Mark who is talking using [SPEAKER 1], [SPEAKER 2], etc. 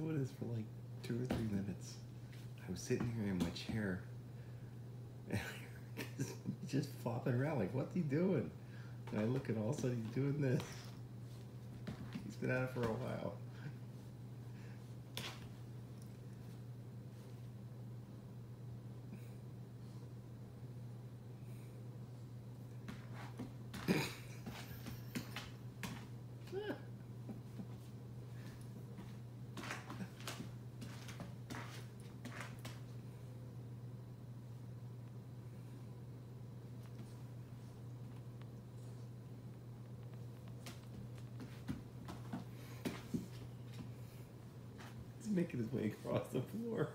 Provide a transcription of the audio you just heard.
[SPEAKER 1] doing this for like two or three minutes. I was sitting here in my chair just flopping around like, what's he doing? And I look and all of a sudden he's doing this. He's been at it for a while. Making his way across the floor.